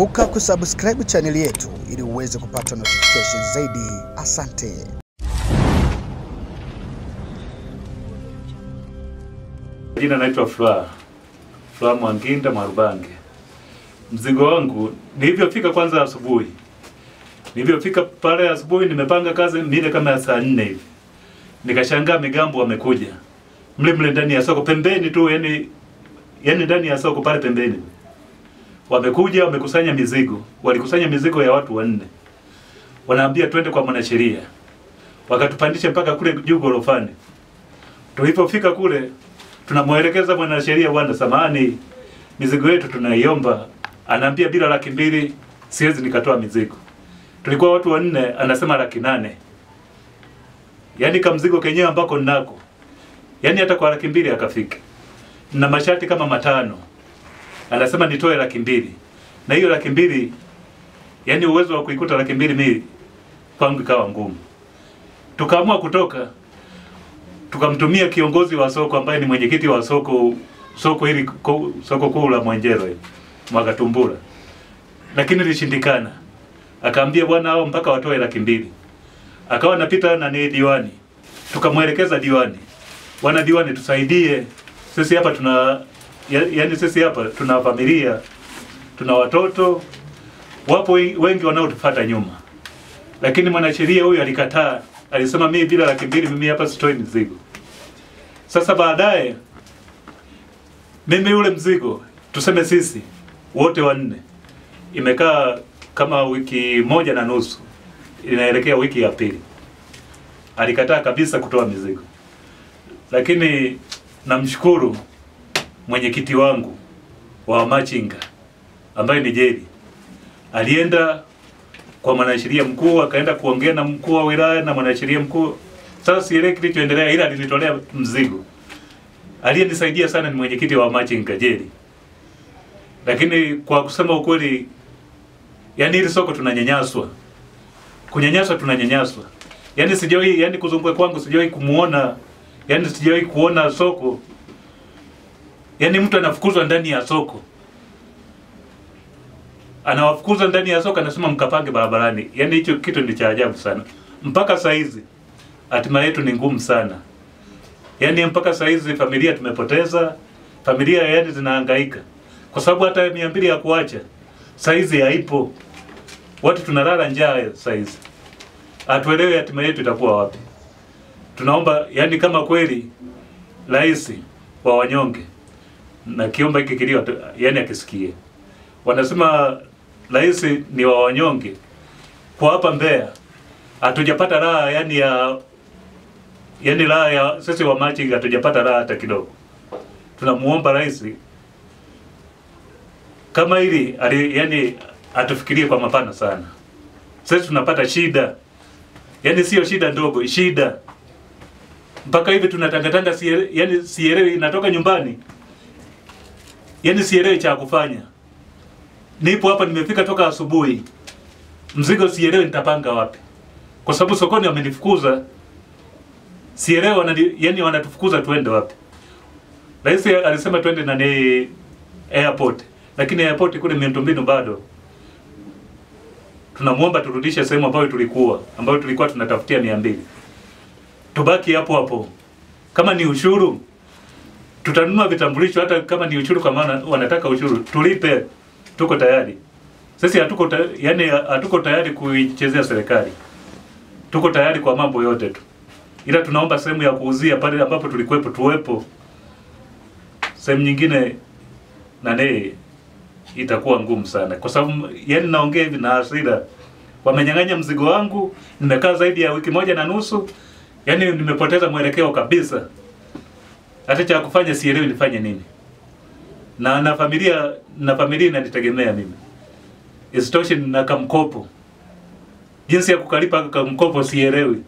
Kumbuka kusubscribe chaneli yetu ili uweze kupata notification zaidi. Asante. Jina naitwa Furaha Furaha Mwanginda Mwarubange. Mzigo wangu nilivyofika kwanza asubuhi, nilivyofika pale asubuhi, nimepanga kazi mile kama ya saa nne hivi, nikashangaa migambo wamekuja mle mle ndani ya soko pembeni tu, yani yani ndani ya soko pale pembeni, wamekuja wamekusanya mizigo, walikusanya mizigo ya watu wanne, wanaambia twende kwa mwanasheria, wakatupandisha mpaka kule juu gorofani. Tulipofika kule tunamwelekeza mwanasheria, bwana, samahani, mizigo yetu tunaiomba. Anaambia bila laki mbili siwezi nikatoa mizigo. Tulikuwa watu wanne, anasema laki nane. Yaani kamzigo kenyewe ambako nako, yaani hata kwa laki mbili akafika na masharti kama matano, anasema nitoe laki mbili na hiyo laki mbili yani uwezo wa kuikuta laki mbili mimi kwangu ikawa ngumu. Tukaamua kutoka tukamtumia kiongozi wa soko ambaye ni mwenyekiti wa soko soko hili soko kuu la Mwenjero hili, Mwakatumbura, lakini lishindikana. Akaambia bwana, hao mpaka watoe laki mbili. Akawa napita na ni diwani, tukamwelekeza diwani, bwana diwani, tusaidie sisi hapa tuna ya, yani sisi hapa tuna familia, tuna watoto, wapo wengi wanaotufuata nyuma. Lakini mwanasheria huyu alikataa, alisema mimi bila laki mbili mimi hapa sitoi mzigo. Sasa baadaye mimi ule mzigo tuseme sisi wote wanne, imekaa kama wiki moja na nusu, inaelekea wiki ya pili, alikataa kabisa kutoa mizigo, lakini namshukuru mwenyekiti wangu wa machinga ambaye ni Jeri alienda kwa mwanasheria mkuu akaenda kuongea na mkuu wa wilaya na mwanasheria mkuu. Sasa sielewi kilichoendelea, ila alinitolea mzigo. Aliyenisaidia sana ni mwenyekiti wa machinga Jeri, lakini kwa kusema ukweli, yani hili soko tunanyanyaswa, kunyanyaswa, tunanyanyaswa. Yani sijawahi, yani kuzunguka kwangu sijawahi kumuona, yani sijawahi kuona soko, yani mtu anafukuzwa ndani ya soko anawafukuza ndani ya soko, anasema mkapange barabarani. Yaani hicho kitu ni cha ajabu sana. Mpaka saa hizi hatima yetu ni ngumu sana, yaani mpaka saa hizi familia tumepoteza familia, yaani zinahangaika kwa sababu hata mia mbili ya kuacha saa hizi haipo. Watu tunalala njaa saa hizi, hatuelewi hatima yetu itakuwa wapi. Tunaomba yani, kama kweli rais wa wanyonge na kiomba hiki kilio, yani akisikie wanasema rais ni wa wanyonge. Kwa hapa Mbeya hatujapata raha yani ya yani raha ya sisi wa machinga hatujapata raha hata kidogo. Tunamuomba rais kama hili ali, yani atufikirie kwa mapana sana. Sisi tunapata shida, yani sio shida ndogo, shida mpaka hivi tunatangatanga, siele, yani sielewi, inatoka nyumbani, yani sielewi cha kufanya nipo hapa nimefika toka asubuhi, mzigo sielewi nitapanga wapi, kwa sababu sokoni wamenifukuza, sielewi wanani, yani wanatufukuza tuende wapi. Rais alisema tuende nani airport, lakini airport kule miundombinu bado. Tunamwomba turudishe sehemu ambayo tulikuwa ambayo tulikuwa tunatafutia mia mbili, tubaki hapo hapo. Kama ni ushuru tutanunua vitambulisho, hata kama ni ushuru, kwa maana wanataka ushuru tulipe tuko tayari sisi hatuko ta, yani hatuko tayari kuichezea serikali, tuko tayari kwa mambo yote tu, ila tunaomba sehemu ya kuuzia pale ambapo tulikuwepo tuwepo. Sehemu nyingine nane itakuwa ngumu sana, kwa sababu yani naongea hivi na hasira. Wamenyang'anya mzigo wangu, nimekaa zaidi ya wiki moja na nusu, yani nimepoteza mwelekeo kabisa. Hata cha kufanya sielewi nifanye nini na na familia na familia inanitegemea mimi. Isitoshe na kamkopo, jinsi ya kukalipa kamkopo sielewi.